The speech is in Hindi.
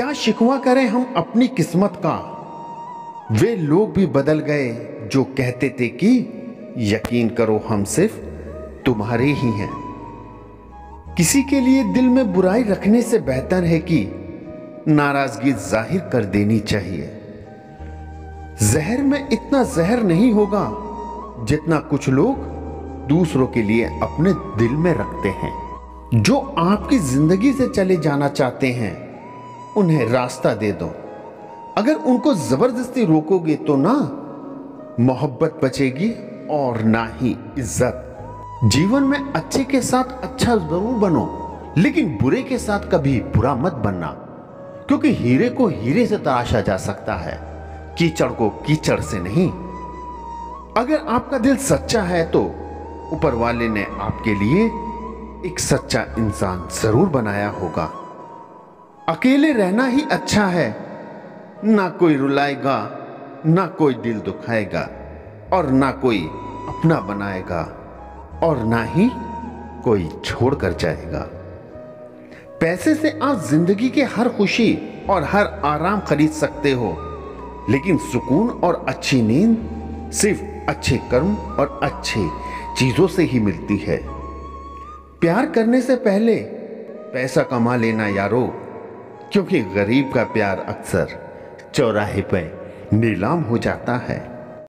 क्या शिकवा करें हम अपनी किस्मत का? वे लोग भी बदल गए जो कहते थे कि, यकीन करो हम सिर्फ़ तुम्हारे ही हैं। किसी के लिए दिल में बुराई रखने से बेहतर है कि नाराज़गी ज़ाहिर कर देनी चाहिए। जहर में इतना जहर नहीं होगा जितना कुछ लोग दूसरों के लिए अपने दिल में रखते हैं, जो आपकी ज़िंदगी से चले जाना चाहते हैं। उन्हें रास्ता दे दो। अगर उनको ज़बरदस्ती रोकोगे तो ना मोहब्बत बचेगी और ना ही इज़्ज़त। जीवन में अच्छे के साथ अच्छा ज़रूर बनो, लेकिन बुरे के साथ कभी बुरा मत बनना, क्योंकि हीरे को हीरे से तराशा जा सकता है, कीचड़ को कीचड़ से नहीं। अगर आपका दिल सच्चा है तो ऊपर वाले ने आपके लिए एक सच्चा इंसान ज़रूर बनाया होगा। अकेले रहना ही अच्छा है। ना कोई रुलाएगा, ना कोई दिल दुखाएगा, और ना कोई अपना बनाएगा, और ना ही कोई छोड़कर जाएगा। पैसे से आप ज़िंदगी के हर खुशी और हर आराम खरीद सकते हो, लेकिन सुकून और अच्छी नींद सिर्फ़ अच्छे कर्म और अच्छे चीज़ों से ही मिलती है। प्यार करने से पहले पैसा कमा लेना यारो क्योंकि गरीब का प्यार अक्सर चौराहे पर नीलाम हो जाता है।